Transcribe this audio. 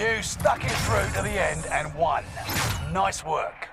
You stuck it through to the end and won. Nice work.